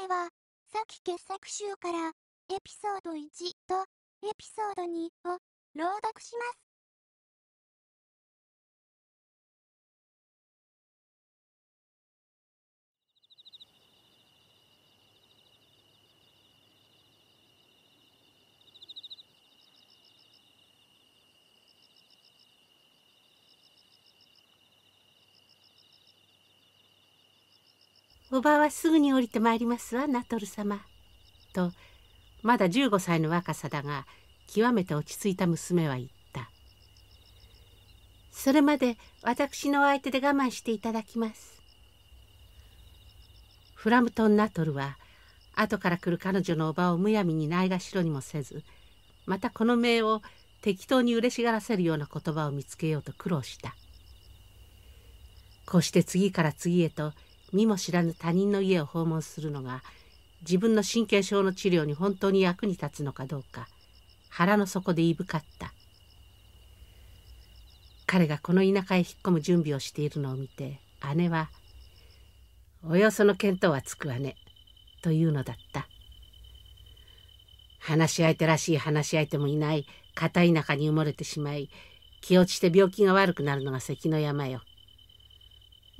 回は、先傑作集から、エピソード1とエピソード2を朗読します。おばはすぐに降りてまいりますわナトル様。とまだ15歳の若さだが極めて落ち着いた娘は言った。それまで私のお相手で我慢していただきます。フラムトン・ナトルは後から来る彼女のおばをむやみにないがしろにもせずまたこの命を適当に嬉しがらせるような言葉を見つけようと苦労した。こうして次から次へと見も知らぬ他人の家を訪問するのが自分の神経症の治療に本当に役に立つのかどうか腹の底で言い深った。彼がこの田舎へ引っ込む準備をしているのを見て姉は「およその見当はつくわね」というのだった。話し相手らしい話し相手もいない片田舎に埋もれてしまい気落ちして病気が悪くなるのが関の山よ。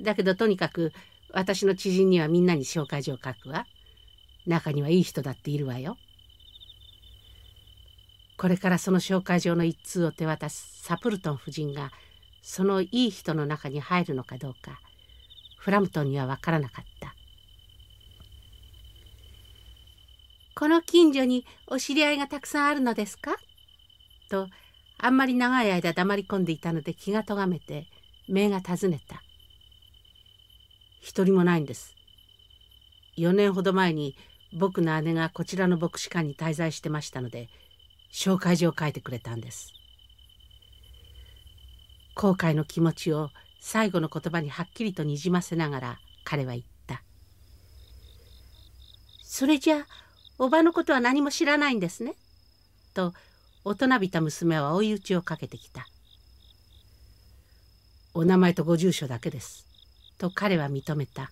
だけどとにかく私の知人にはみんなに紹介状を書くわ。中にはいい人だっているわよ。これからその紹介状の一通を手渡すサプルトン夫人がそのいい人の中に入るのかどうかフラムトンには分からなかった。この近所にお知り合いがたくさんあるのですか？とあんまり長い間黙り込んでいたので気がとがめて目が尋ねた。一人もないんです。4年ほど前に僕の姉がこちらの牧師館に滞在してましたので紹介状を書いてくれたんです。後悔の気持ちを最後の言葉にはっきりとにじませながら彼は言った。それじゃあおばのことは何も知らないんですね？と大人びた娘は追い打ちをかけてきた。お名前とご住所だけです。と彼は認めた。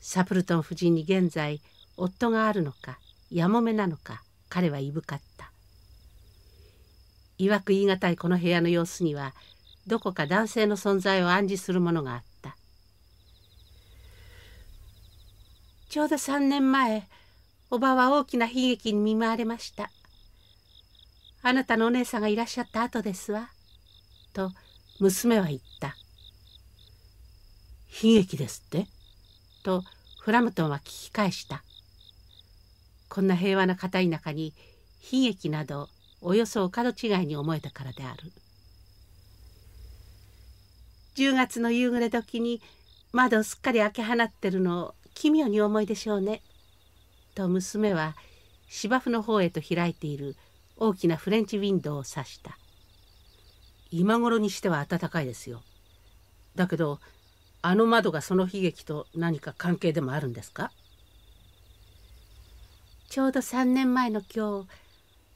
サプルトン夫人に現在夫があるのかやもめなのか彼はいぶかった。いわく言い難いこの部屋の様子にはどこか男性の存在を暗示するものがあった。ちょうど3年前おばは大きな悲劇に見舞われました。あなたのお姉さんがいらっしゃった後ですわ。と娘は言った。悲劇ですって？とフラムトンは聞き返した。こんな平和な片田舎に悲劇などおよそお門違いに思えたからである。10月の夕暮れ時に窓をすっかり開け放ってるのを奇妙に思いでしょうね。と娘は芝生の方へと開いている大きなフレンチウィンドウを指した。今頃にしては暖かいですよ。だけどあの窓がその悲劇と何か関係でもあるんですか？ちょうど3年前の今日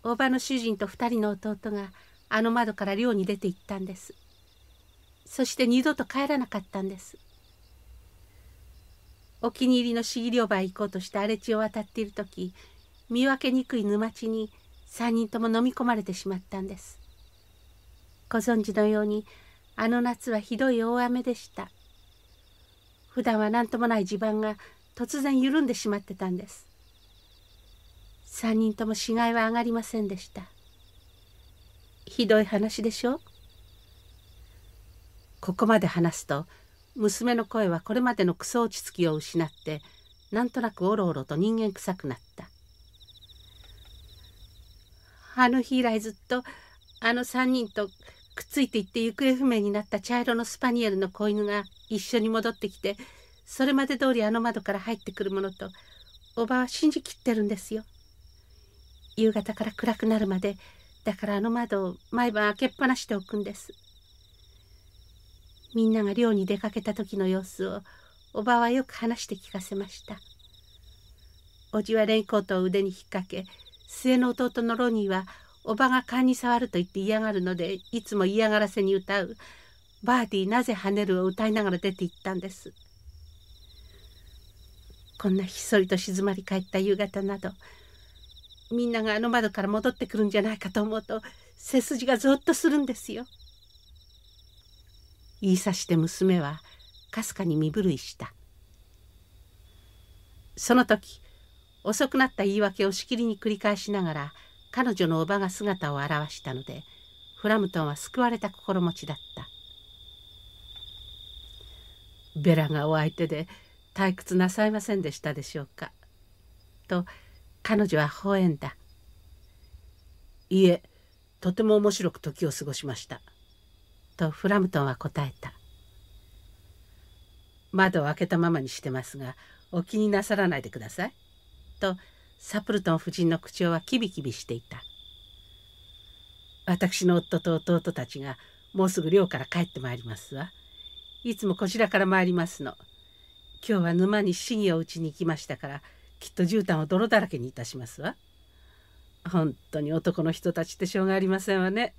おばの主人と2人の弟があの窓から寮に出て行ったんです。そして二度と帰らなかったんです。お気に入りの市議寮場へ行こうとして荒れ地を渡っている時見分けにくい沼地に3人とも飲み込まれてしまったんです。ご存知のようにあの夏はひどい大雨でした。普段は何ともない地盤が突然緩んでしまってたんです。3人とも死骸は上がりませんでした。ひどい話でしょ？うここまで話すと娘の声はこれまでのクソ落ち着きを失ってなんとなくおろおろと人間臭くなった。あの日以来ずっとあの3人とくっついていって行方不明になった茶色のスパニエルの子犬が一緒に戻ってきてそれまで通りあの窓から入ってくるものとおばは信じきってるんですよ。夕方から暗くなるまでだからあの窓を毎晩開けっぱなしておくんです。みんなが寮に出かけた時の様子をおばはよく話して聞かせました。おじはレインコートを腕に引っ掛け末の弟のロニーはおばが勘に触ると言って嫌がるのでいつも嫌がらせに歌う「バーディーなぜ跳ねる」を歌いながら出て行ったんです。こんなひっそりと静まり返った夕方などみんながあの窓から戻ってくるんじゃないかと思うと背筋がぞっとするんですよ。言いさして娘はかすかに身震いした。その時遅くなった言い訳をしきりに繰り返しながら彼女のおばが姿を現したのでフラムトンは救われた心持ちだった。ベラがお相手で退屈なさいませんでしたでしょうか。と彼女は微笑んだ。いえ、とても面白く時を過ごしました。とフラムトンは答えた。窓を開けたままにしてますが、お気になさらないでください。とサプルトン夫人の口調はキビキビしていた。私の夫と弟たちがもうすぐ寮から帰ってまいりますわ。いつもこちらから参りますの。今日は沼に市議を打ちに行きましたからきっと絨毯を泥だらけにいたしますわ。本当に男の人たちってしょうがありませんわね。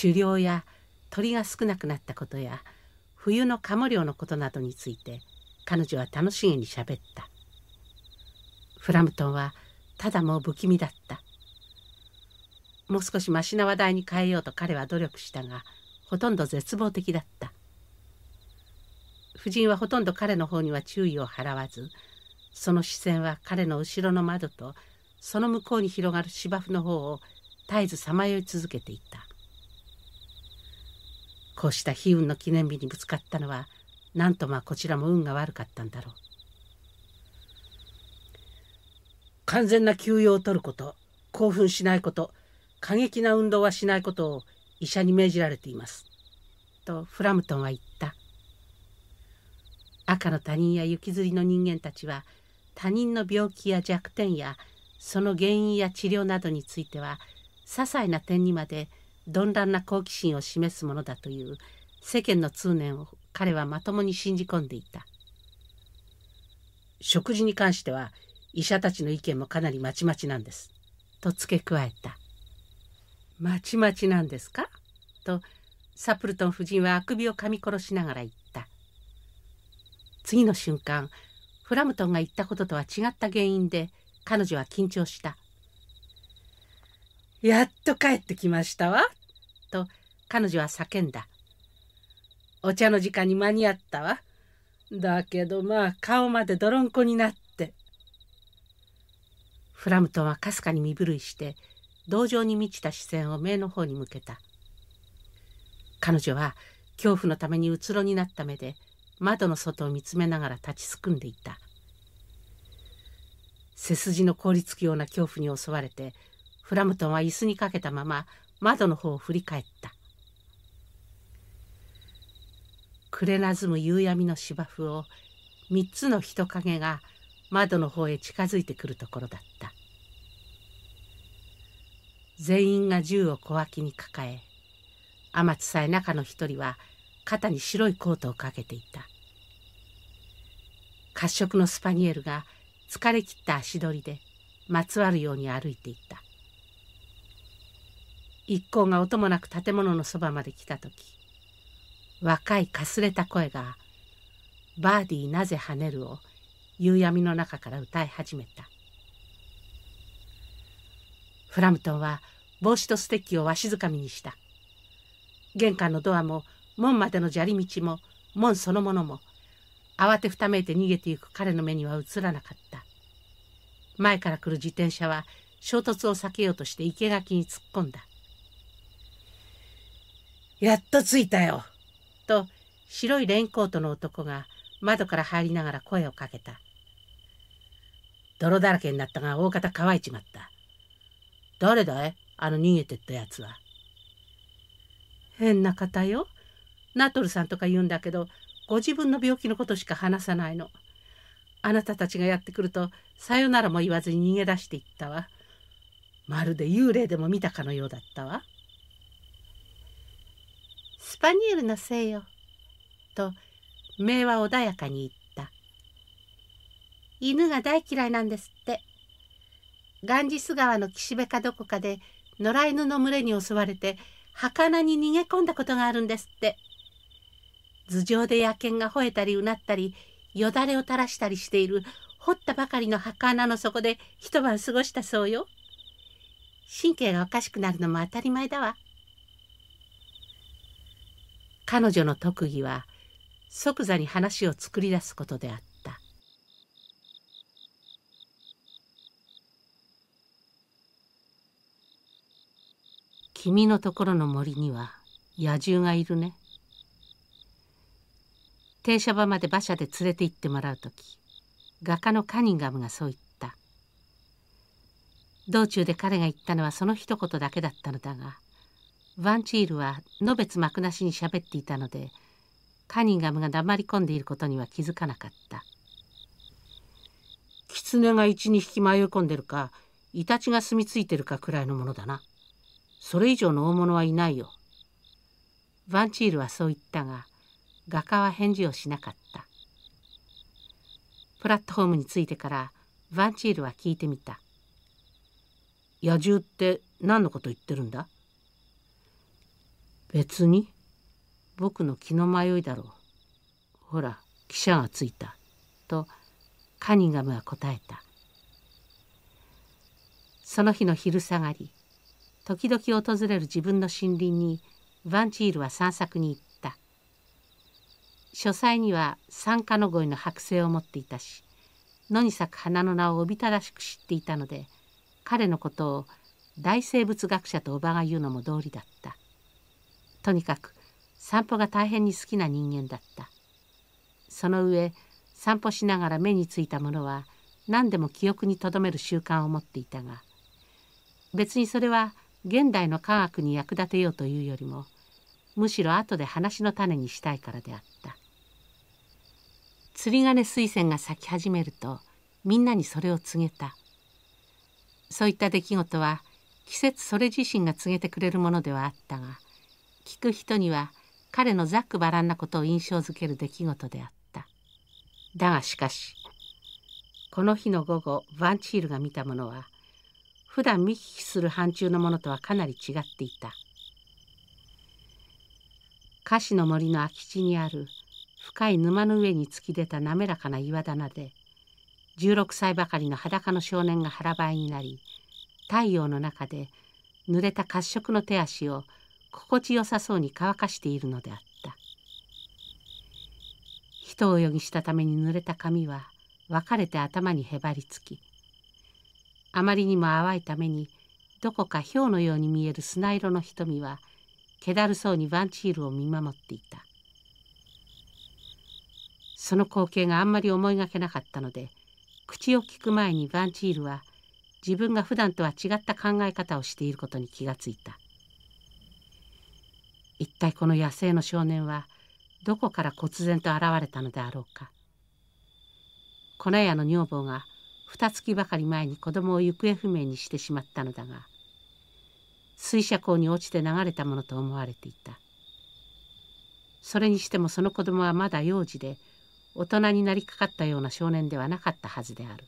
狩猟や鳥が少なくなったことや冬のカモ漁のことなどについて彼女は楽しげにしゃべった。フラムトンはただもう不気味だった。もう少しましな話題に変えようと彼は努力したがほとんど絶望的だった。夫人はほとんど彼の方には注意を払わずその視線は彼の後ろの窓とその向こうに広がる芝生の方を絶えずさまよい続けていたこうした悲運の記念日にぶつかったのは何とまあこちらも運が悪かったんだろう完全な休養を取ること興奮しないこと過激な運動はしないことを医者に命じられています。とフラムトンは言った。赤の他人や行きずりの人間たちは他人の病気や弱点やその原因や治療などについては些細な点にまで鈍乱な好奇心を示すものだという世間の通念を彼はまともに信じ込んでいた。食事に関しては医者たちの意見もかなりまちまちなんですと付け加えたまちまちなんですか？とサプルトン夫人はあくびを噛み殺しながら言った次の瞬間フラムトンが言ったこととは違った原因で彼女は緊張した。やっと帰ってきましたわ。と彼女は叫んだ。お茶の時間に間に合ったわ。だけどまあ顔まで泥んこになって。フラムトはかすかに身震いして同情に満ちた視線を目の方に向けた。彼女は恐怖のためにうつろになった目で窓の外を見つめながら立ちすくんでいた背筋の凍りつくような恐怖に襲われてフラムトンは椅子にかけたまま窓の方を振り返ったくれなずむ夕闇の芝生を三つの人影が窓の方へ近づいてくるところだった。全員が銃を小脇に抱え天津さえ中の一人は肩に白いコートをかけていた。褐色のスパニエルが疲れ切った足取りでまつわるように歩いていた。一行が音もなく建物のそばまで来た時若いかすれた声が「バーディーなぜ跳ねる」を夕闇の中から歌い始めた。フラムトンは帽子とステッキをわしづかみにした。玄関のドアも門までの砂利道も門そのものも慌てふためいて逃げていく彼の目には映らなかった。前から来る自転車は衝突を避けようとして生垣に突っ込んだ「やっと着いたよ!」と白いレインコートの男が窓から入りながら声をかけた。泥だらけになったが大方乾いちまった誰だい？あの逃げてったやつは変な方よナトルさんとか言うんだけどご自分の病気のことしか話さないの。あなたたちがやってくるとさよならも言わずに逃げ出していったわ。まるで幽霊でも見たかのようだったわ。スパニエルのせいよ。と目は穏やかに言った。犬が大嫌いなんですって。ガンジス川の岸辺かどこかで野良犬の群れに襲われて儚に逃げ込んだことがあるんですって。頭上で野犬が吠えたりうなったりよだれを垂らしたりしている掘ったばかりの墓穴の底で一晩過ごしたそうよ。神経がおかしくなるのも当たり前だわ。彼女の特技は即座に話を作り出すことであった。君のところの森には野獣がいるね。停車場まで馬車で連れて行ってもらう時画家のカニンガムがそう言った。道中で彼が言ったのはその一言だけだったのだがワンチールはのべつ幕なしに喋っていたのでカニンガムが黙り込んでいることには気づかなかった。狐が一に匹迷い込んでるかイタチが住み着いてるかくらいのものだな。それ以上の大物はいないよ。ワンチールはそう言ったが画家は返事をしなかった。プラットホームに着いてからヴァンチールは聞いてみた「野獣って何のこと言ってるんだ?」別に。僕の気の迷いだろう。ほら記者がついた。とカニガムは答えた。その日の昼下がり時々訪れる自分の森林にヴァンチールは散策に行った。書斎には三花の鯉の剥製を持っていたし野に咲く花の名をおびただしく知っていたので彼のことを大生物学者とおばが言うのも道理だった。とにかく散歩が大変に好きな人間だった。その上散歩しながら目についたものは何でも記憶に留める習慣を持っていたが別にそれは現代の科学に役立てようというよりもむしろ後で話の種にしたいからであった。釣り鐘水仙が咲き始めるとみんなにそれを告げた。そういった出来事は季節それ自身が告げてくれるものではあったが聞く人には彼のざっくばらんなことを印象づける出来事であった。だがしかしこの日の午後ヴァンチールが見たものは普段見聞きする範疇のものとはかなり違っていた。菓子の森の空き地にある深い沼の上に突き出た滑らかな岩棚で16歳ばかりの裸の少年が腹ばいになり太陽の中で濡れた褐色の手足を心地よさそうに乾かしているのであった。一泳ぎしたために濡れた髪は分かれて頭にへばりつきあまりにも淡いためにどこか氷のように見える砂色の瞳は気だるそうにワンチールを見守っていた。その光景があんまり思いがけなかったので口を聞く前にヴァンチールは自分が普段とは違った考え方をしていることに気がついた。一体この野生の少年はどこから忽然と現れたのであろうか。粉屋の女房が二月ばかり前に子供を行方不明にしてしまったのだが水車溝に落ちて流れたものと思われていた。それにしてもその子供はまだ幼児で大人になりかかったような少年ではなかったはずである。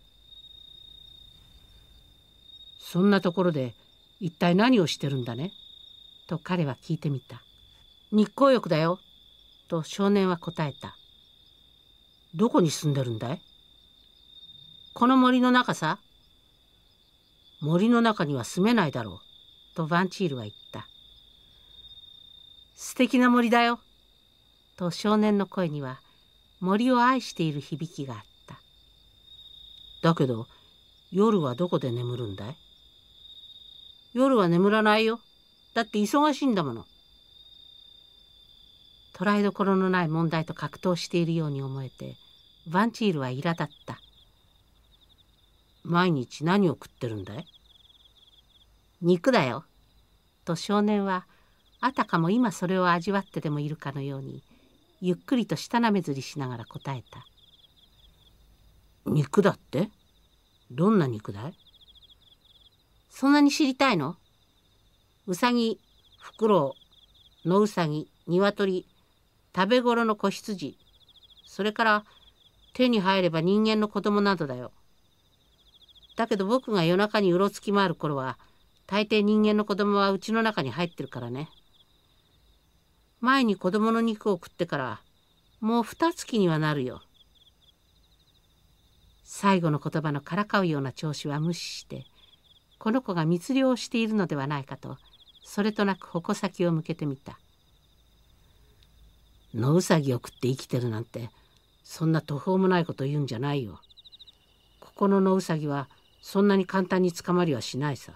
そんなところで一体何をしてるんだね？と彼は聞いてみた。日光浴だよ。と少年は答えた。どこに住んでるんだい？この森の中さ森の中には住めないだろうとヴァンチールは言った。素敵な森だよと少年の声には森を愛している響きがあった。だけど夜はどこで眠るんだい？夜は眠らないよだって忙しいんだもの。捉えどころのない問題と格闘しているように思えてヴァンチールは苛立った。毎日何を食ってるんだい？肉だよ。と少年はあたかも今それを味わってでもいるかのようにゆっくりと舌なめずりしながら答えた「肉だって？どんな肉だい？そんなに知りたいの？うさぎフクロウ野うさぎ鶏食べ頃の子羊。それから手に入れば人間の子供などだよ。だけど僕が夜中にうろつき回る頃は大抵人間の子供はうちの中に入ってるからね。前に子供の肉を食ってからもう二月にはなるよ。最後の言葉のからかうような調子は無視してこの子が密漁をしているのではないかとそれとなく矛先を向けてみた野うさぎを食って生きてるなんてそんな途方もないこと言うんじゃないよここの野うさぎはそんなに簡単に捕まりはしないさ。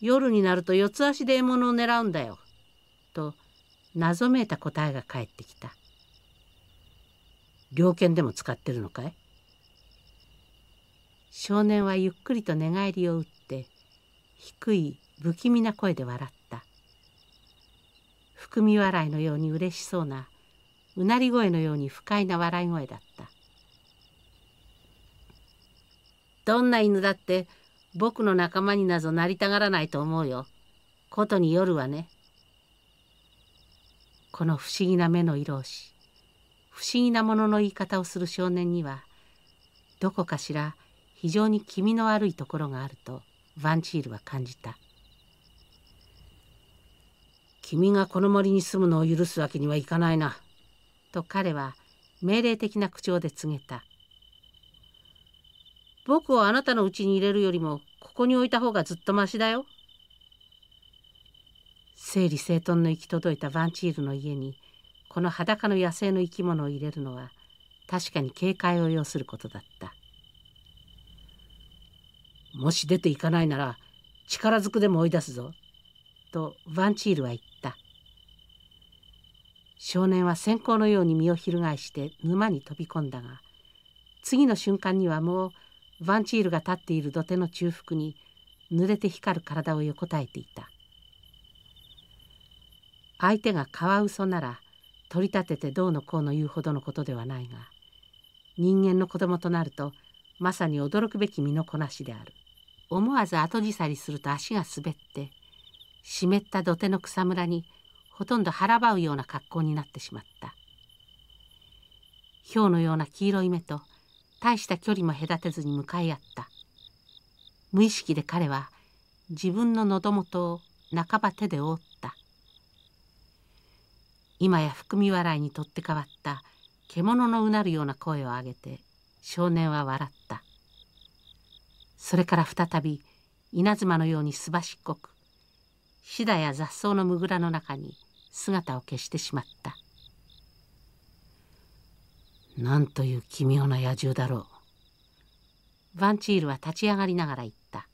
夜になると四つ足で獲物を狙うんだよ。と謎めいた答えが返ってきた。猟犬でも使ってるのかい？少年はゆっくりと寝返りを打って低い不気味な声で笑った。含み笑いのように嬉しそうなうなり声のように不快な笑い声だった。どんな犬だって僕の仲間になぞなりたがらないと思うよ。ことに夜はね。この不思議な目の色をし不思議なものの言い方をする少年にはどこかしら非常に気味の悪いところがあるとヴァンチールは感じた。君がこの森に住むのを許すわけにはいかないなと彼は命令的な口調で告げた。僕をあなたの家に入れるよりもここに置いた方がずっとましだよ。整理整頓の行き届いたヴァンチールの家にこの裸の野生の生き物を入れるのは確かに警戒を要することだった。もし出ていかないなら力ずくでも追い出すぞとヴァンチールは言った。少年は先行のように身を翻して沼に飛び込んだが次の瞬間にはもうヴァンチールが立っている土手の中腹に濡れて光る体を横たえていた。相手がカワウソなら取り立ててどうのこうの言うほどのことではないが人間の子供となるとまさに驚くべき身のこなしである。思わず後じさりすると足が滑って湿った土手の草むらにほとんど腹ばうような格好になってしまった。氷のような黄色い目と大した距離も隔てずに向かい合った。無意識で彼は自分の喉元を半ば手で覆った。今や含み笑いに取って代わった。獣のうなるような声を上げて少年は笑った。それから再び稲妻のようにすばしっこくシダや雑草のむぐらの中に姿を消してしまった。なんという奇妙な野獣だろう。ヴァンチールは立ち上がりながら言った。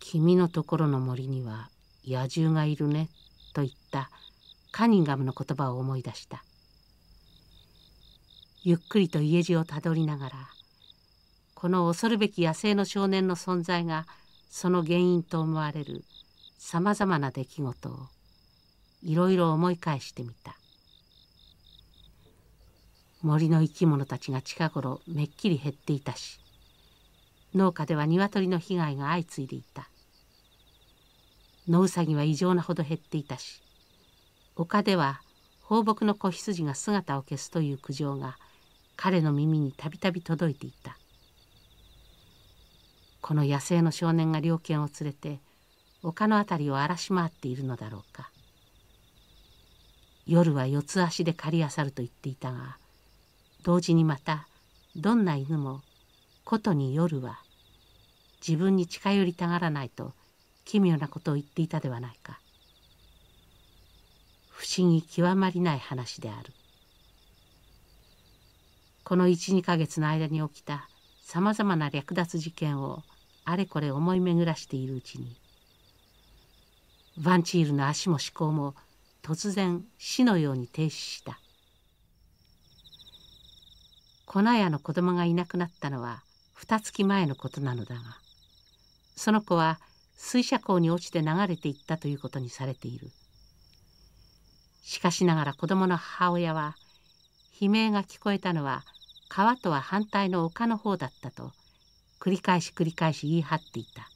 君のところの森には野獣がいるねと言ったカニンガムの言葉を思い出した。ゆっくりと家路をたどりながらこの恐るべき野生の少年の存在がその原因と思われるさまざまな出来事をいろいろ思い返してみた。森の生き物たちが近頃めっきり減っていたし農家では鶏の被害が相次いでいた。野うさぎは異常なほど減っていたし丘では放牧の子羊が姿を消すという苦情が彼の耳にたびたび届いていた。この野生の少年が猟犬を連れて丘の辺りを荒らし回っているのだろうか。夜は四つ足で狩りあさると言っていたが同時にまたどんな犬もことに夜は自分に近寄りたがらないと奇妙なことを言っていたではないか。不思議極まりない話である。この12か月の間に起きたさまざまな略奪事件をあれこれ思い巡らしているうちにヴァンチールの足も思考も突然死のように停止した。粉屋の子供がいなくなったのは二月前のことなのだがその子は水車港に落ちて流れていったということにされている。しかしながら子供の母親は悲鳴が聞こえたのは川とは反対の丘の方だったと繰り返し繰り返し言い張っていた。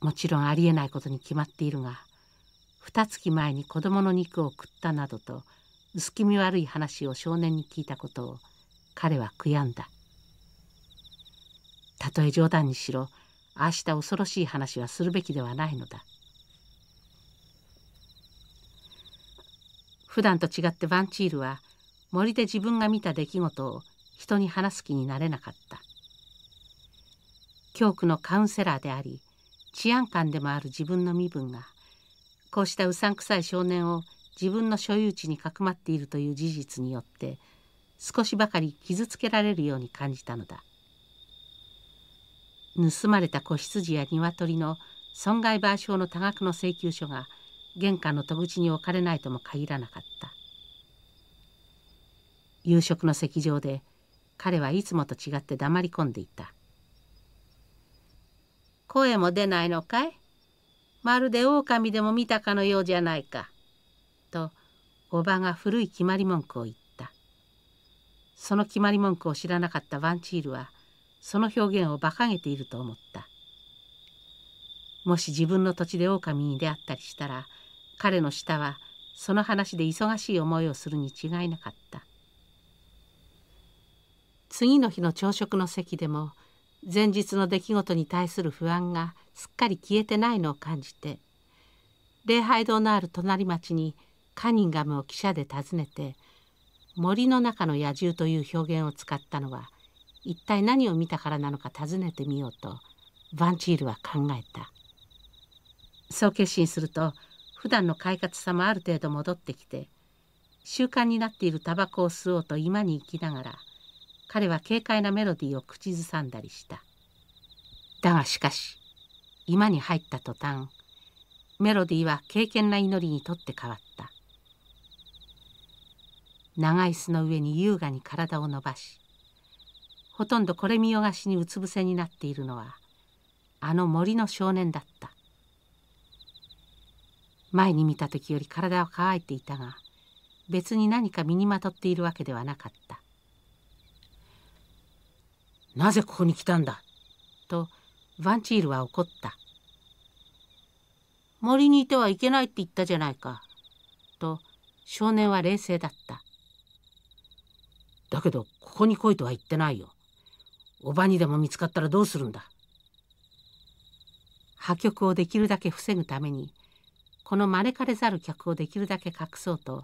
もちろんありえないことに決まっているが二月前に子供の肉を食ったなどと薄気味悪い話を少年に聞いたことを彼は悔やんだ。たとえ冗談にしろああした恐ろしい話はするべきではないのだ。普段と違ってヴァンチールは森で自分が見た出来事を人に話す気になれなかった。教区のカウンセラーであり治安官でもある自分の身分がこうしたうさんくさい少年を自分の所有地にかくまっているという事実によって少しばかり傷つけられるように感じたのだ。盗まれた子羊や鶏の損害賠償の多額の請求書が玄関の戸口に置かれないとも限らなかった。夕食の席上で彼はいつもと違って黙り込んでいた声も出ないのかい？まるで狼でも見たかのようじゃないか。おばが古い決まり文句を言った。その決まり文句を知らなかったワンチールはその表現を馬鹿げていると思った。もし自分の土地で狼に出会ったりしたら彼の舌はその話で忙しい思いをするに違いなかった。次の日の朝食の席でも前日の出来事に対する不安がすっかり消えてないのを感じて礼拝堂のある隣町にカニンガムを汽車で訪ねて森の中の野獣という表現を使ったのは一体何を見たからなのか尋ねてみようとヴァンチールは考えた。そう決心すると普段の快活さもある程度戻ってきて習慣になっているタバコを吸おうと居間に行きながら彼は軽快なメロディーを口ずさんだりした。だがしかし居間に入った途端メロディーは敬虔な祈りにとって変わった。長い椅子の上に優雅に体を伸ばしほとんどこれ見よがしにうつ伏せになっているのはあの森の少年だった前に見た時より体は乾いていたが別に何か身にまとっているわけではなかったなぜここに来たんだ？とヴァンチールは怒った。森にいてはいけないって言ったじゃないか。と少年は冷静だった。だけどここに来いとは言ってないよ。おばにでも見つかったらどうするんだ。破局をできるだけ防ぐためにこの招かれざる客をできるだけ隠そうと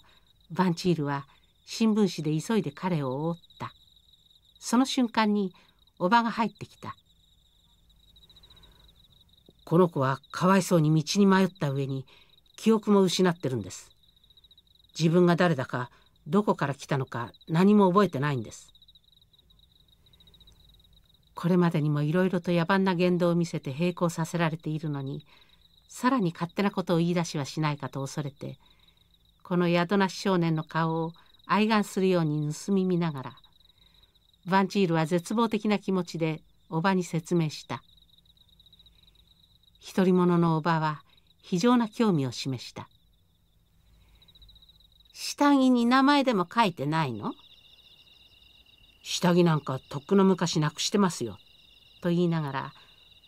ヴァンチールは新聞紙で急いで彼を覆った。その瞬間におばが入ってきた。この子はかわいそうに道に迷った上に記憶も失ってるんです。自分が誰だかどこから来たのか何も覚えてないんです。これまでにもいろいろと野蛮な言動を見せて並行させられているのにさらに勝手なことを言い出しはしないかと恐れてこの宿なし少年の顔を愛玩するように盗み見ながらヴァンチールは絶望的な気持ちでおばに説明した。独り者のおばは非常な興味を示した。下着に名前でも書いてないの？下着なんかとっくの昔なくしてますよ。と言いながら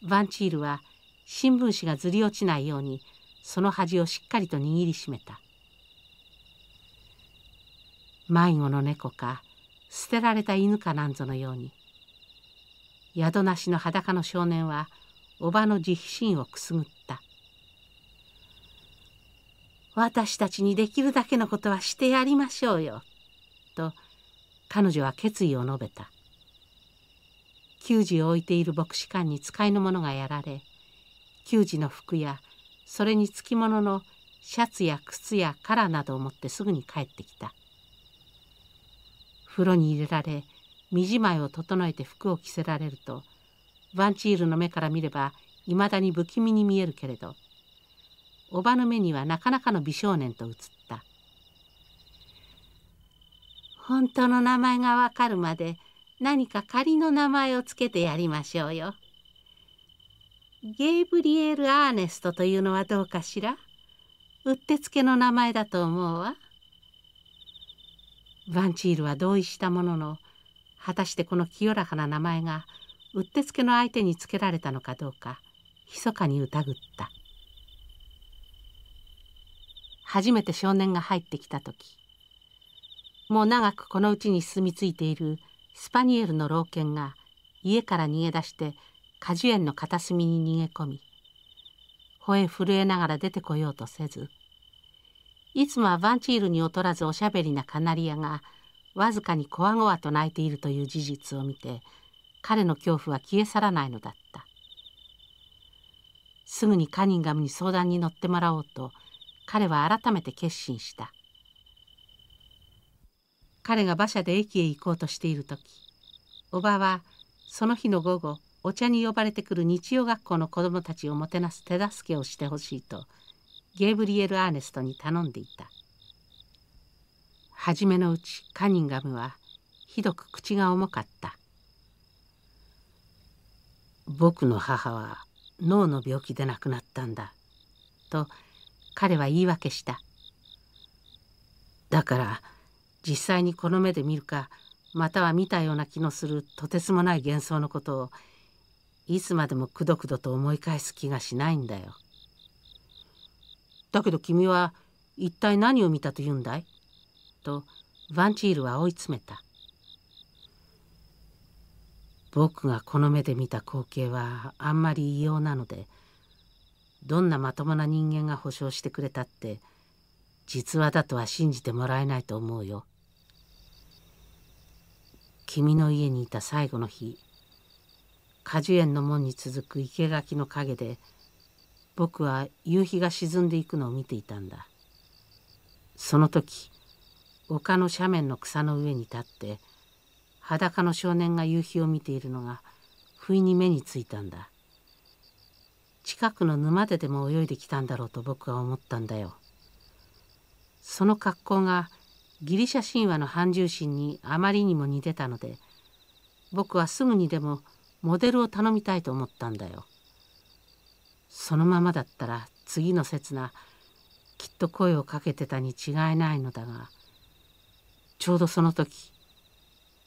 ヴァンチールは新聞紙がずり落ちないようにその端をしっかりと握りしめた。迷子の猫か捨てられた犬かなんぞのように宿なしの裸の少年はおばの慈悲心をくすぐった私たちにできるだけのことはしてやりましょうよ。と彼女は決意を述べた。給仕を置いている牧師館に使いの者がやられ給仕の服やそれにつきもののシャツや靴やカラーなどを持ってすぐに帰ってきた。風呂に入れられ身じまいを整えて服を着せられるとヴァンチールの目から見ればいまだに不気味に見えるけれどおばの目にはなかなかの美少年と映った本当の名前がわかるまで何か仮の名前をつけてやりましょうよ。ゲイブリエル・アーネストというのはどうかしら？うってつけの名前だと思うわ。ヴァンチールは同意したものの果たしてこの清らかな名前がうってつけの相手につけられたのかどうか密かに疑った初めて少年が入ってきた時もう長くこのうちに住み着いているスパニエルの老犬が家から逃げ出して果樹園の片隅に逃げ込み吠え震えながら出てこようとせずいつもはバンチールに劣らずおしゃべりなカナリアがわずかにこわごわと泣いているという事実を見て彼の恐怖は消え去らないのだった。すぐにカニンガムに相談に乗ってもらおうと彼は改めて決心した。彼が馬車で駅へ行こうとしている時おばはその日の午後お茶に呼ばれてくる日曜学校の子供たちをもてなす手助けをしてほしいとゲーブリエル・アーネストに頼んでいた。初めのうちカニンガムはひどく口が重かった僕の母は脳の病気で亡くなったんだと彼は言い訳しただから実際にこの目で見るかまたは見たような気のするとてつもない幻想のことをいつまでもくどくどと思い返す気がしないんだよ。だけど君は一体何を見たと言うんだい？とヴァンチールは追い詰めた。僕がこの目で見た光景はあんまり異様なのでどんなまともな人間が保証してくれたって実話だとは信じてもらえないと思うよ。君の家にいた最後の日果樹園の門に続く生垣の陰で僕は夕日が沈んでいくのを見ていたんだその時丘の斜面の草の上に立って裸の少年が夕日を見ているのが不意に目についたんだ近くの沼ででも泳いできたんだろうと僕は思ったんだよその格好がギリシャ神話の半獣神にあまりにも似てたので僕はすぐにでもモデルを頼みたいと思ったんだよ。そのままだったら次の刹那きっと声をかけてたに違いないのだがちょうどその時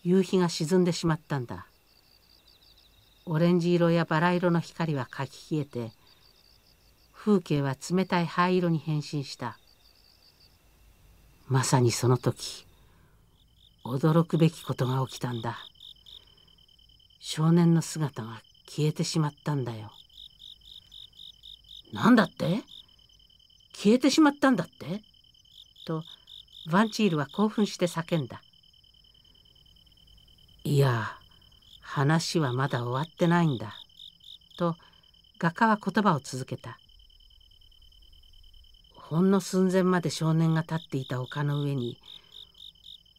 夕日が沈んでしまったんだ。オレンジ色やバラ色の光はかき消えて風景は冷たい灰色に変身した。まさにその時驚くべきことが起きたんだ。少年の姿が消えてしまったんだよ。なんだって？消えてしまったんだって？とヴァンチールは興奮して叫んだ。いや話はまだ終わってないんだ。と画家は言葉を続けた。ほんの寸前まで少年が立っていた丘の上に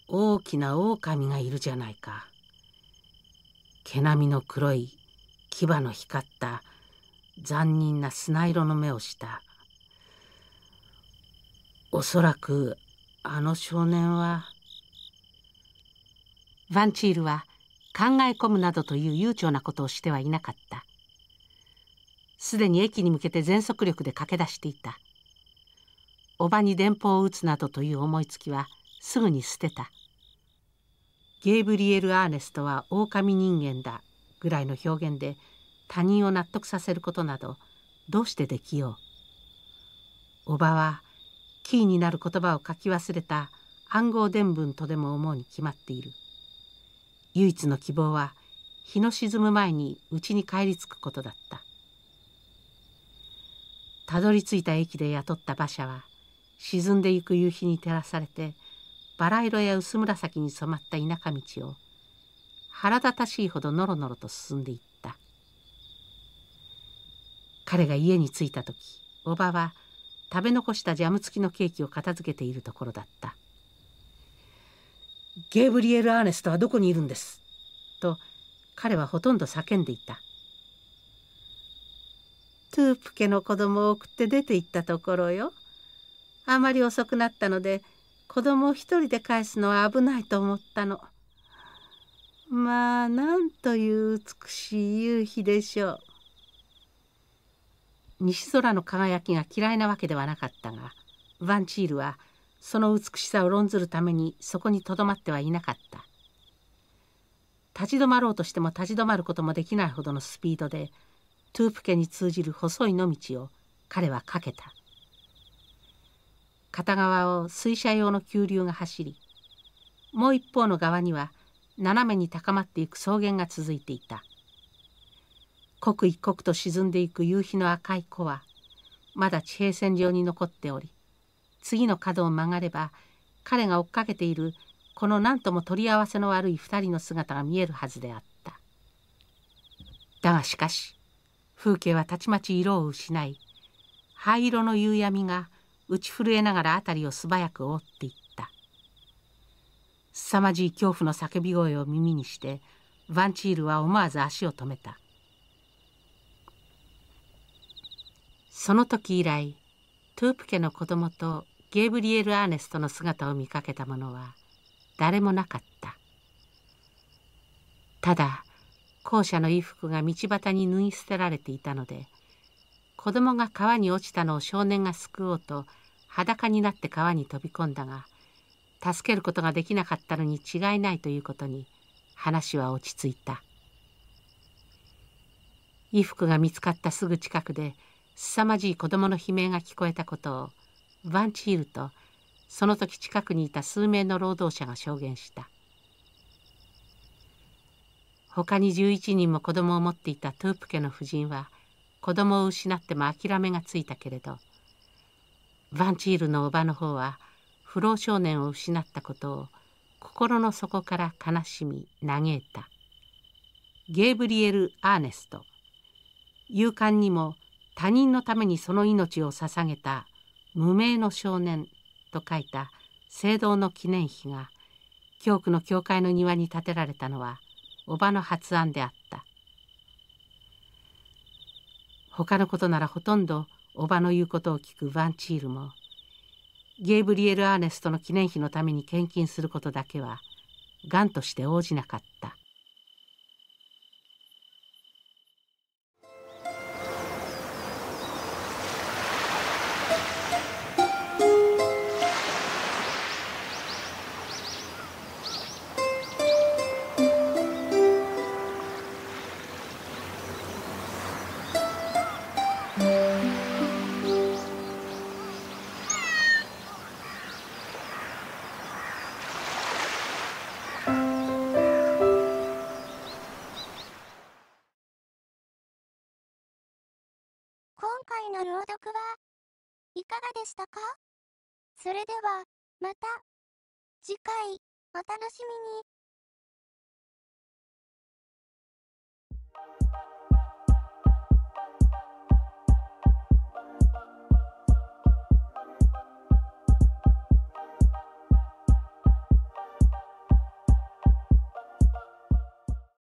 大きな狼がいるじゃないか。毛並みの黒い牙の光った残忍な砂色の目をした。おそらくあの少年はヴァンチールは考え込むなどという悠長なことをしてはいなかったすでに駅に向けて全速力で駆け出していたおばに電報を打つなどという思いつきはすぐに捨てた。ゲーブリエル・アーネストは狼人間だぐらいの表現で他人を納得させることなどどうしてできよう。おばはキーになる言葉を書き忘れた暗号伝聞とでも思うに決まっている。唯一の希望は日の沈む前に家に帰り着くことだった。たどり着いた駅で雇った馬車は沈んでゆく夕日に照らされてバラ色や薄紫に染まった田舎道を腹立たしいほどのろのろと進んでいった彼が家に着いた時おばは食べ残したジャム付きのケーキを片付けているところだった「ゲーブリエル・アーネストはどこにいるんです」と彼はほとんど叫んでいたトゥープ家の子供を送って出て行ったところよ。あまり遅くなったので子供を一人で返すのは危ないと思ったの。まあなんという美しい夕日でしょう。西空の輝きが嫌いなわけではなかったがヴァンチールはその美しさを論ずるためにそこにとどまってはいなかった。立ち止まろうとしても立ち止まることもできないほどのスピードでトゥープ家に通じる細い野道を彼はかけた。片側を水車用の急流が走りもう一方の側には斜めに高まっていく草原が続いていた刻一刻と沈んでいく夕日の赤い湖はまだ地平線上に残っており次の角を曲がれば彼が追っかけているこの何とも取り合わせの悪い二人の姿が見えるはずであった。だがしかし風景はたちまち色を失い灰色の夕闇が打ち震えながら辺りを素早く覆っていった。凄まじい恐怖の叫び声を耳にしてヴァンチールは思わず足を止めた。その時以来トゥープ家の子供とゲブリエル・アーネストの姿を見かけた者は誰もなかった。ただ校舎の衣服が道端に脱ぎ捨てられていたので子供が川に落ちたのを少年が救おうと裸になって川に飛び込んだが助けることができなかったのに違いないということに話は落ち着いた。衣服が見つかったすぐ近くで凄まじい子供の悲鳴が聞こえたことをヴァンチールとその時近くにいた数名の労働者が証言した。他に11人も子供を持っていたトゥープ家の夫人は子供を失っても諦めがついたけれどヴァンチールの叔母の方は不老少年を失ったことを心の底から悲しみ嘆いた。ゲーブリエル・アーネスト。勇敢にも他人のためにその命を捧げた無名の少年と書いた聖堂の記念碑が教区の教会の庭に建てられたのは叔母の発案であった。他のことならほとんど叔母の言うことを聞くヴァンチールもゲーブリエル・アーネストの記念碑のために献金することだけは頑として応じなかった。